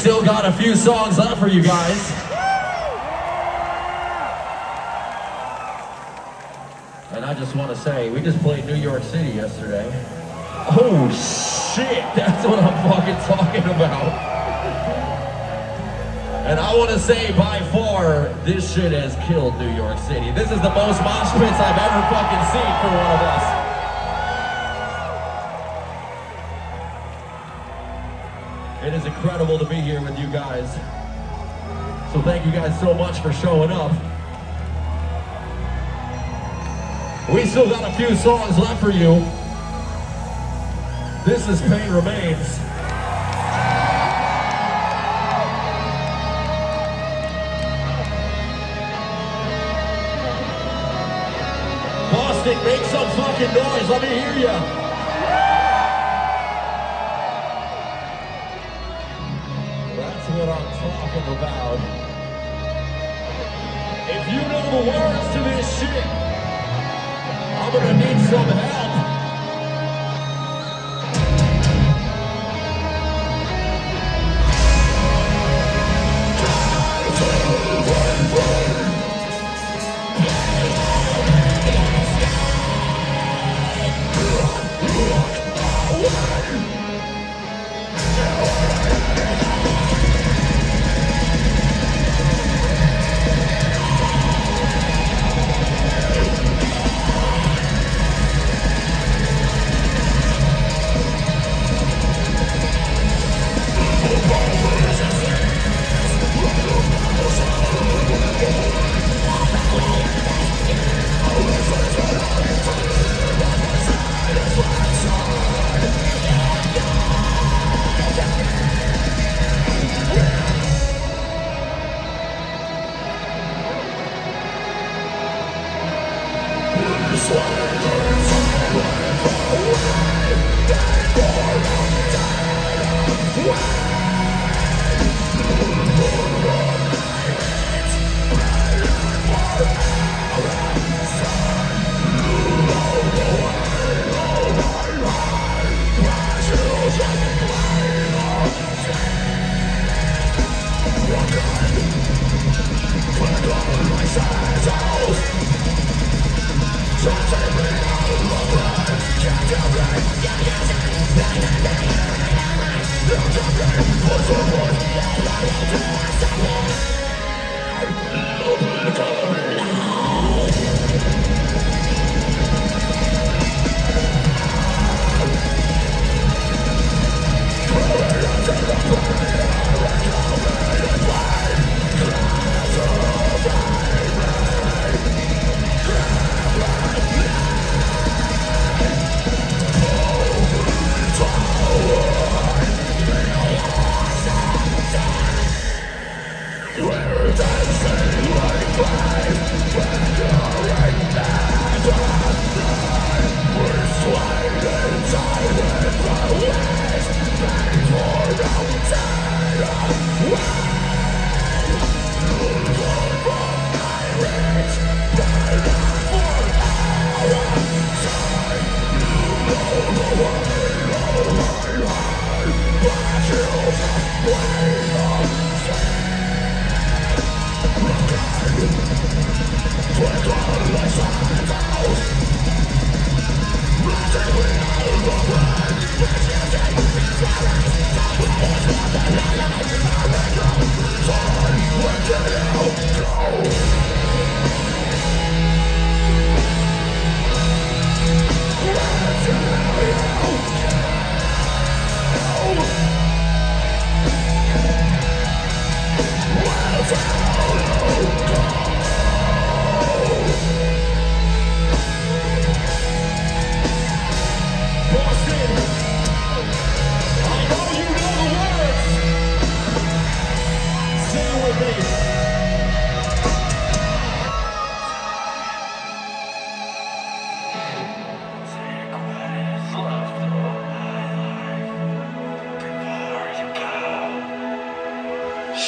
still got a few songs left for you guys. And I just want to say, we just played New York City yesterday. Oh shit, that's what I'm fucking talking about. And I want to say, by far, this shit has killed New York City. This is the most mosh pits I've ever fucking seen for one of us. It is incredible to be here with you guys. So thank you guys so much for showing up. We still got a few songs left for you. This is Pain Remains. Boston, make some fucking noise. Let me hear ya. I'm talking about. If you know the words to this shit, I'm gonna need some help.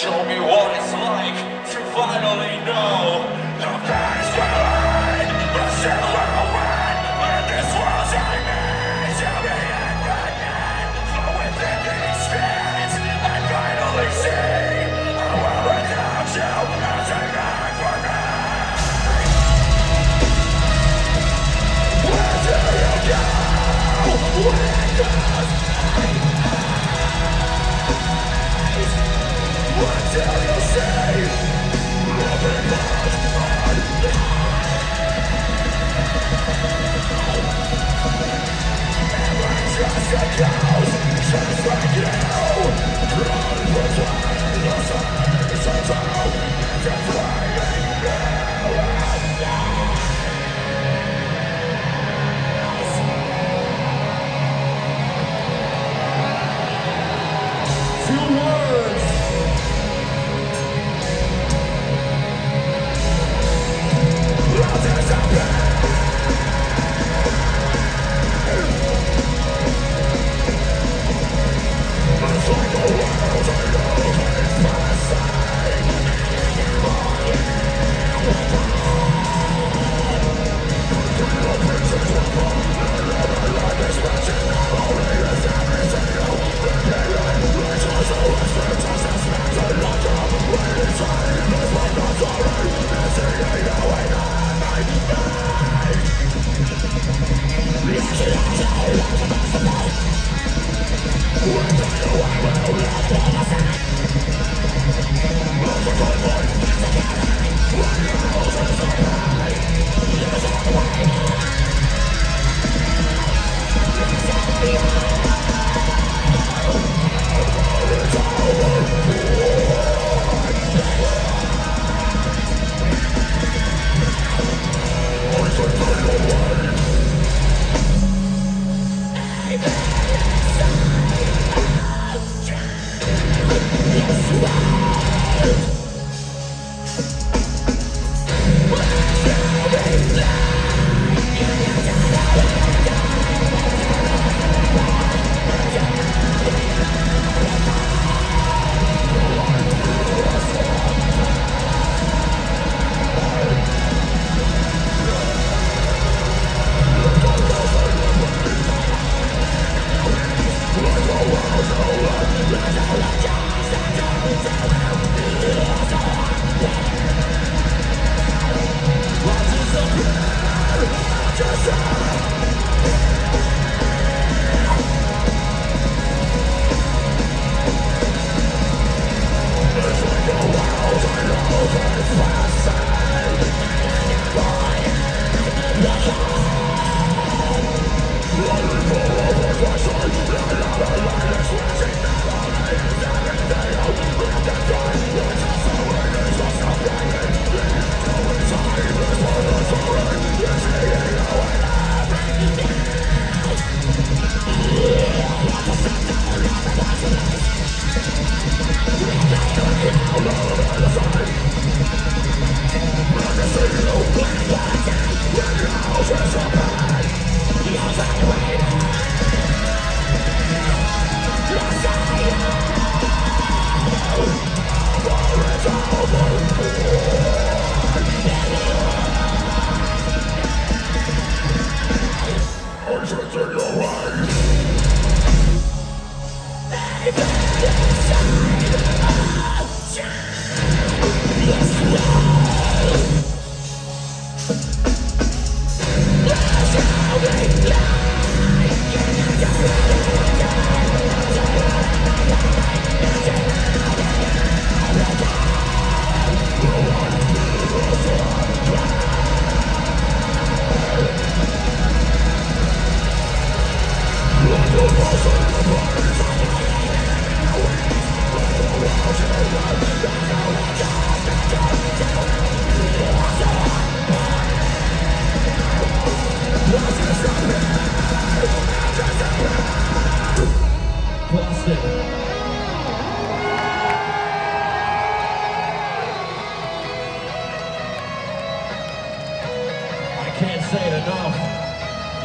Show me what it's like to finally know the still you safe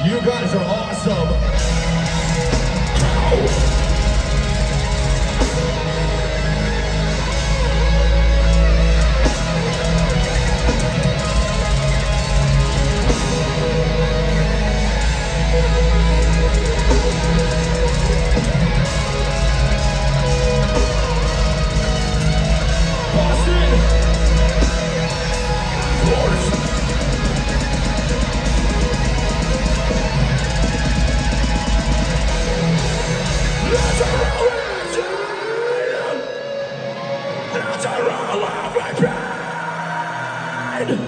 You guys are awesome. terror of my pride.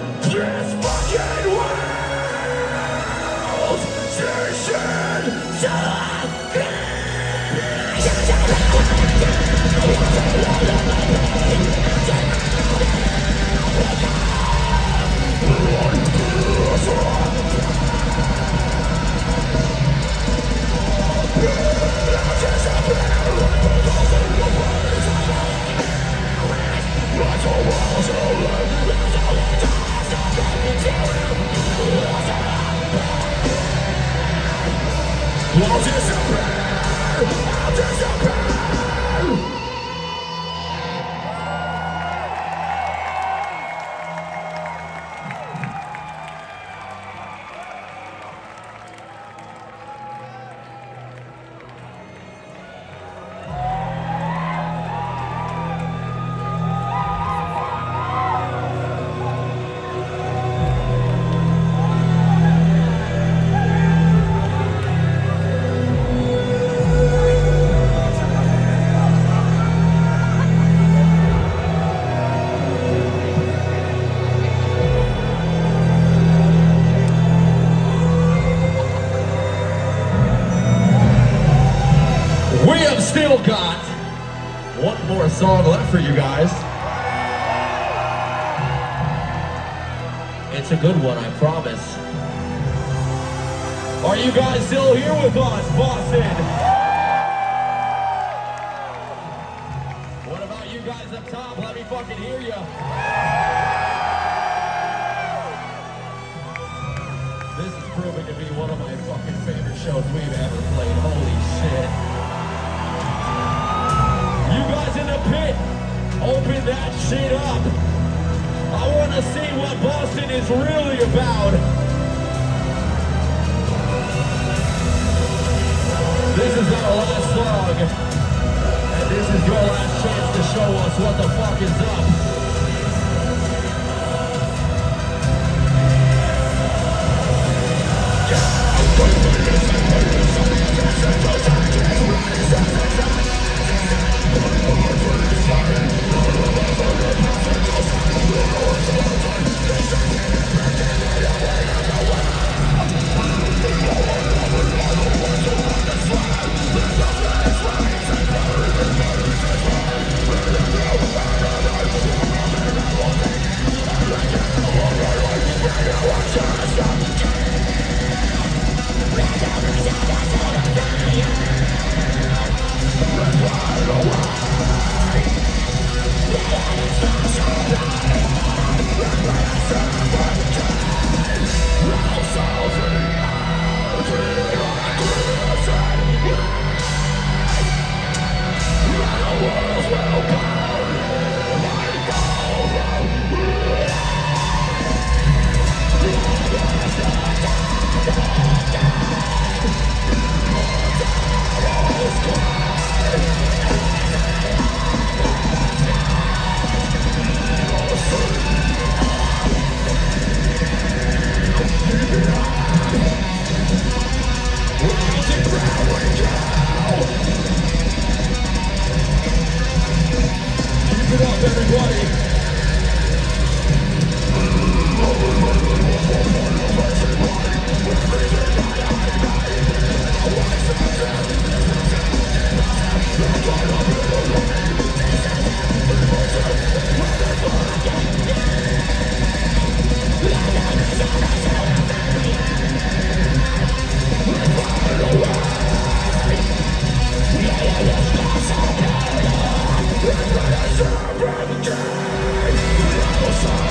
shows we've ever played. Holy shit. You guys in the pit, open that shit up. I want to see what Boston is really about.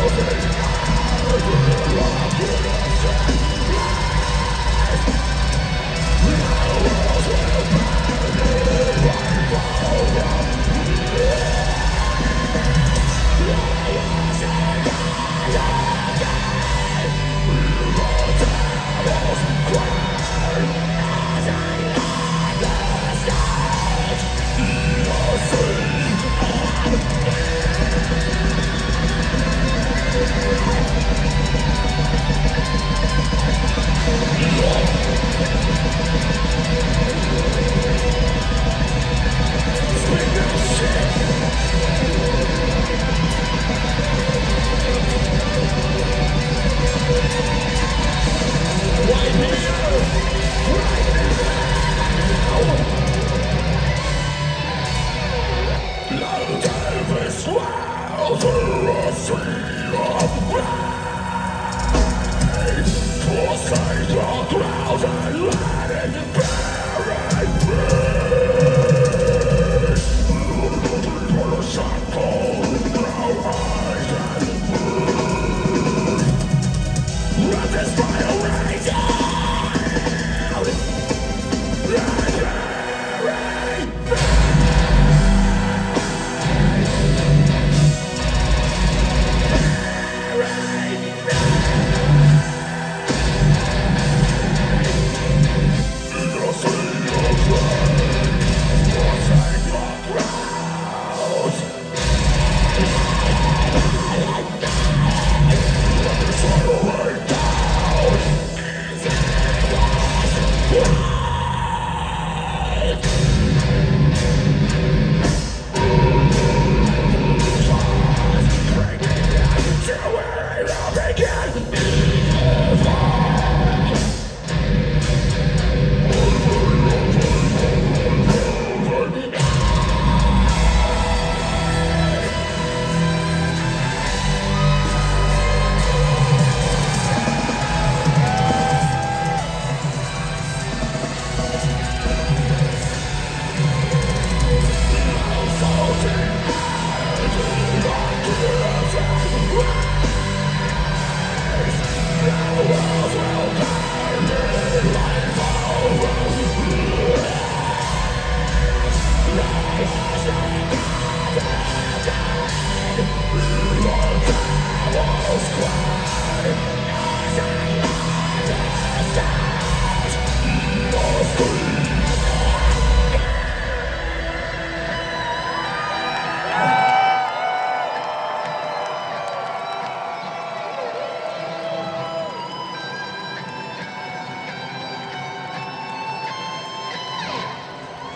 Oh, my God.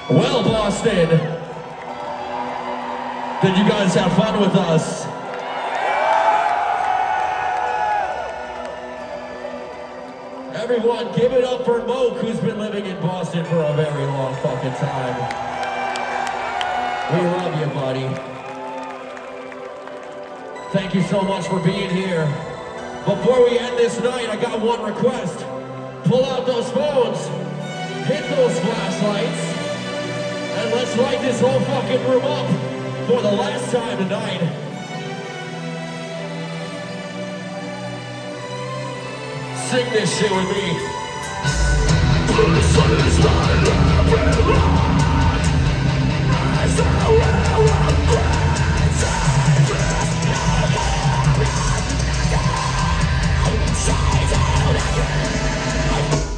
Well, Boston, did you guys have fun with us? Everyone, give it up for Moke, who's been living in Boston for a very long fucking time. We love you, buddy. Thank you so much for being here. Before we end this night, I got one request. Pull out those phones, hit those flashlights, and let's light this whole fucking room up for the last time tonight. Sing this shit with me.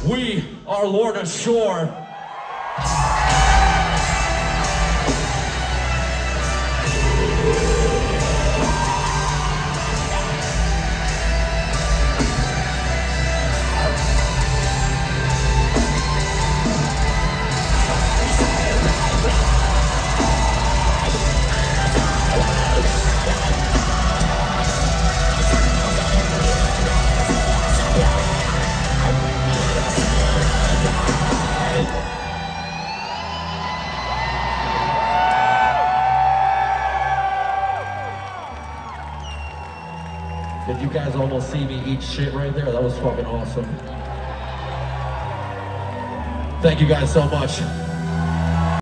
We are Lorna Shore. Shit right there? That was fucking awesome. Thank you guys so much.